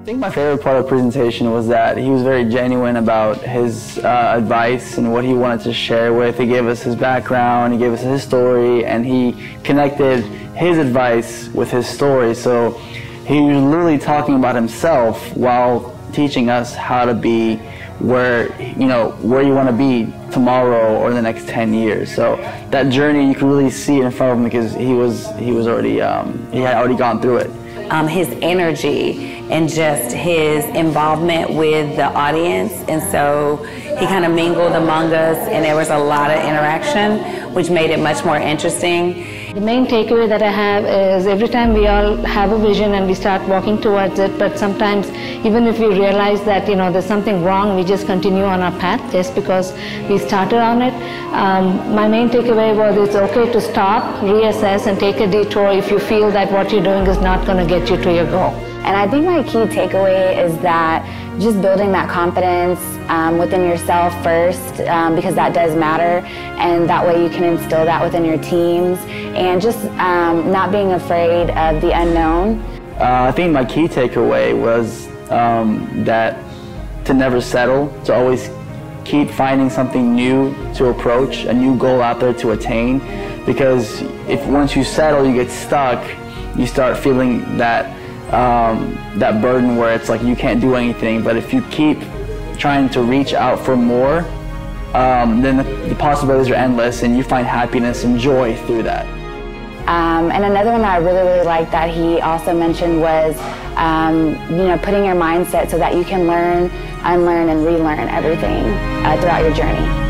I think my favorite part of the presentation was that he was very genuine about his uh, advice and what he wanted to share with. He gave us his background, he gave us his story, and he connected his advice with his story. So he was literally talking about himself while teaching us how to be where you know where you want to be tomorrow or the next 10 years so that journey you can really see in front of him because he was he was already um, he had already gone through it um, his energy and just his involvement with the audience. And so he kind of mingled among us, and there was a lot of interaction, which made it much more interesting. The main takeaway that I have is every time we all have a vision and we start walking towards it, but sometimes even if we realize that you know there's something wrong, we just continue on our path just because we started on it. Um, my main takeaway was it's okay to stop, reassess, and take a detour if you feel that what you're doing is not going to get you to your goal. And I think my key takeaway is that just building that confidence um, within yourself first, um, because that does matter, and that way you can instill that within your teams, and just um, not being afraid of the unknown. Uh, I think my key takeaway was um, that to never settle, to always keep finding something new to approach, a new goal out there to attain, because if once you settle, you get stuck, you start feeling that um, that burden where it's like you can't do anything. But if you keep trying to reach out for more, um, then the, the, possibilities are endless and you find happiness and joy through that. Um, and another one that I really, really liked that he also mentioned was, um, you know, putting your mindset so that you can learn, unlearn, and relearn everything uh, throughout your journey.